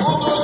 Oh,